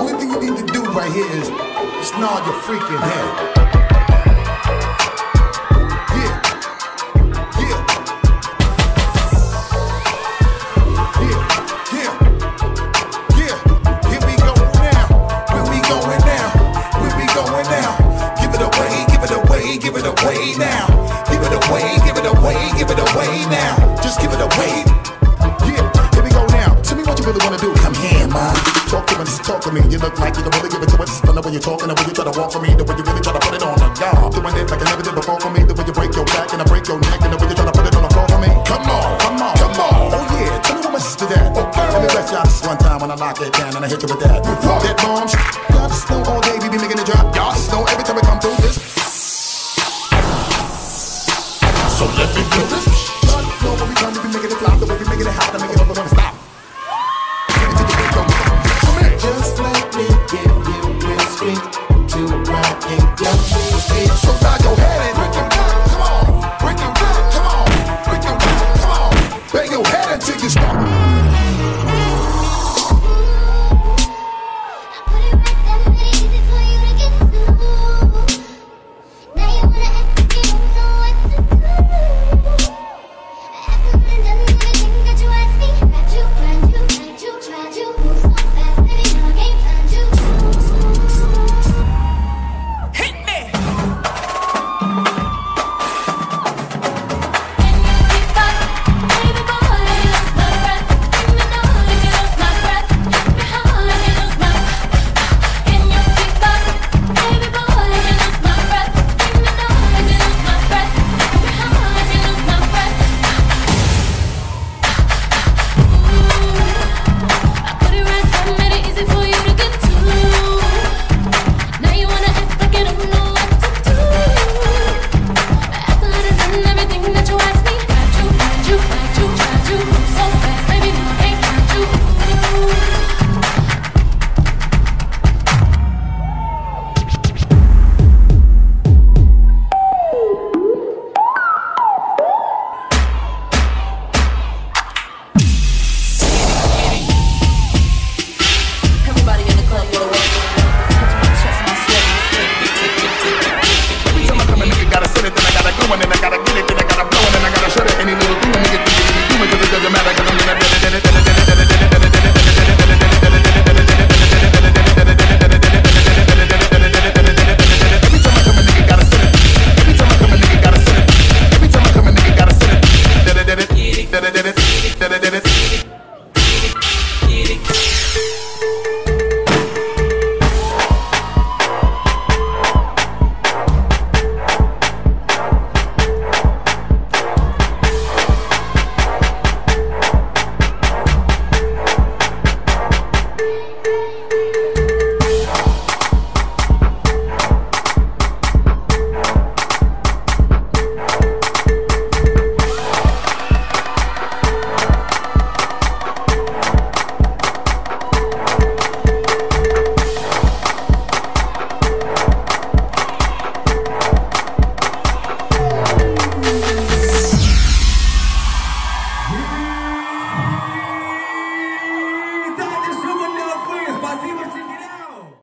Only thing you need to do right here is just nod your freaking head. Yeah. Yeah. Yeah. Yeah. Yeah. Here we go just talk to me. You look like you can really give it to us. Know when you're talking, the way you try to walk for me, the way you really try to put it on the guard. Doing it like I never did before for me, the way you break your back and I break your neck, and the way you try to put it on the floor for me. Come on, come on, come on. Oh yeah, tell me what my sister that. Oh, okay, let me bless y'all this one time when I knock it down and I hit you with that. That bomb. free. did it.